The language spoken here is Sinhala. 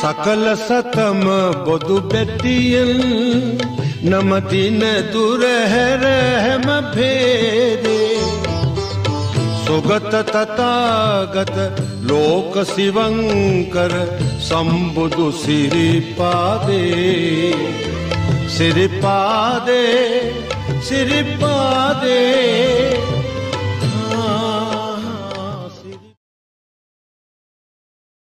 සකල සතම බොදු බැටියල් නමතින දුරහැර හැම භේදේ සොගත තතාගත ලෝක සිවංකර සම්බුදු සිරිපාදේ සිරිපාදේ සිරිපාදේ